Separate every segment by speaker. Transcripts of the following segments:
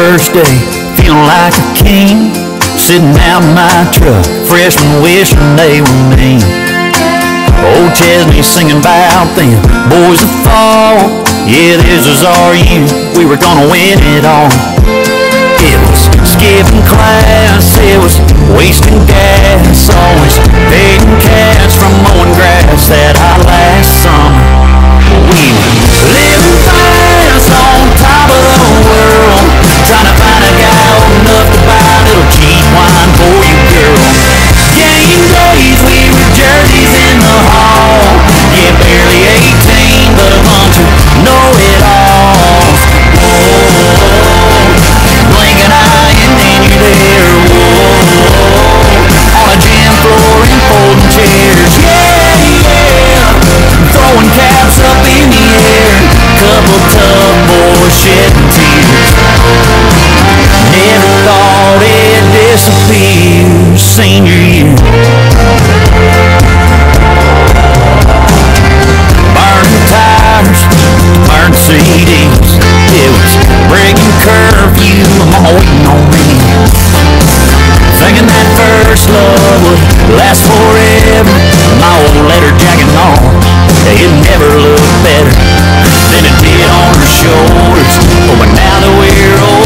Speaker 1: first day, feeling like a king. Sitting out my truck, fresh from wishing they were me. Old Chesney singing about them boys of fall. Yeah, this is our year, we were gonna win it all. It was skipping class, it was wasting gas, always paying cash from mowing grass that I last summer. We Burning tires, burning CDs. It was breaking curfew, mama waiting on me. Thinking that first love would last forever. My old letter jacket on, it never looked better than it did on her shoulders. Oh, but now that we're old.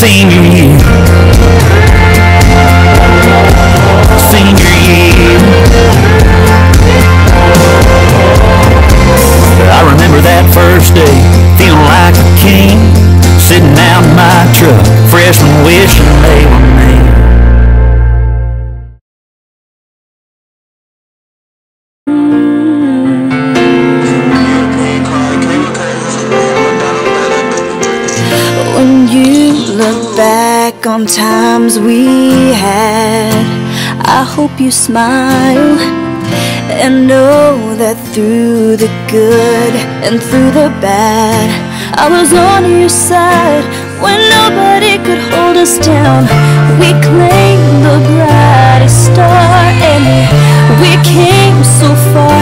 Speaker 1: singing. Singing. I remember that first day, feeling like a king, sitting out in my truck, freshman wishing they were
Speaker 2: we had. I hope you smile and know that through the good and through the bad, I was on your side when nobody could hold us down. We claimed the brightest star and we came so far.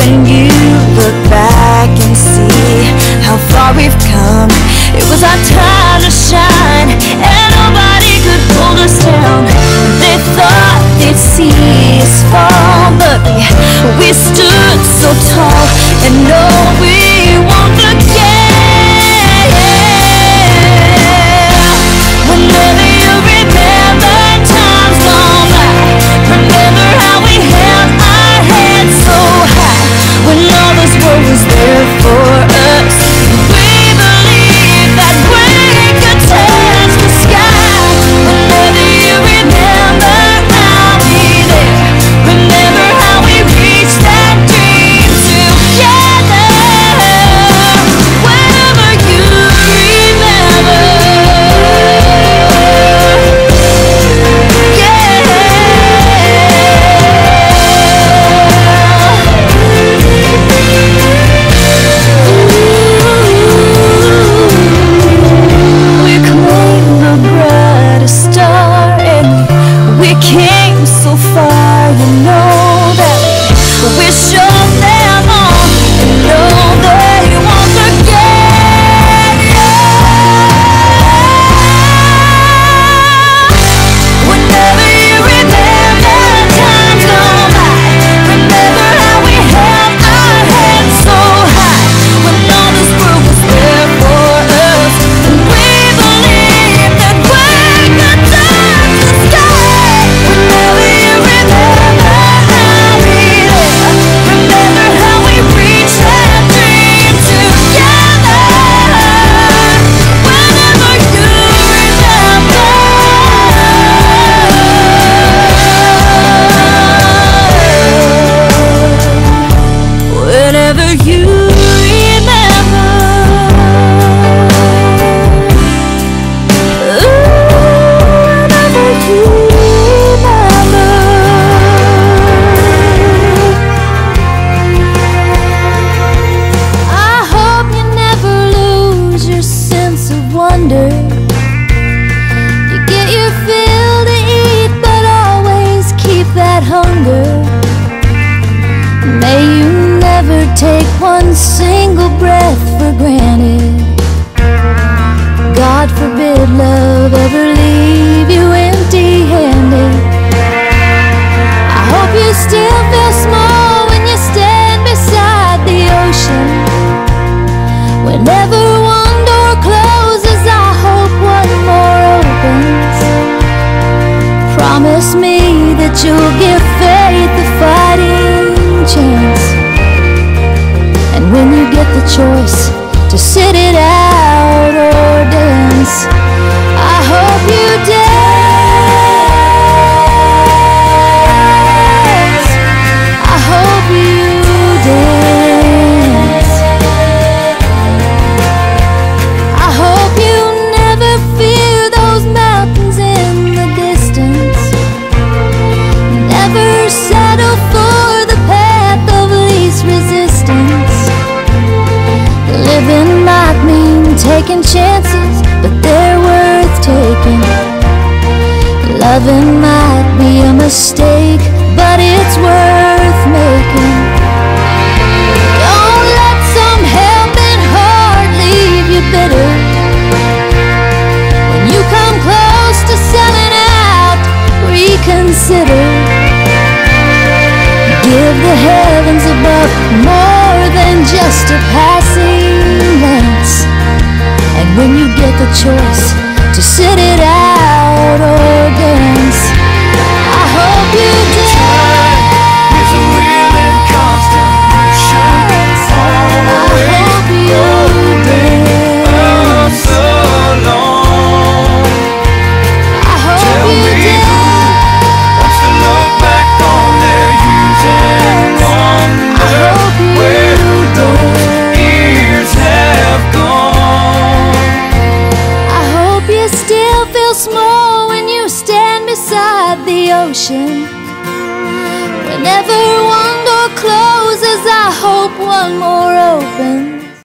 Speaker 2: when you look back and see how far we've come. It was our time wonder. You get your fill to eat But always keep that hunger. May you never take one single breath for granted. God forbid love taking chances, but they're worth taking. Loving might be a mistake, but it's worth making. Don't let some helping heart leave you bitter. When you come close to selling out, reconsider. Give the heavens above more than just a path. When you get the choice to sit it out amor.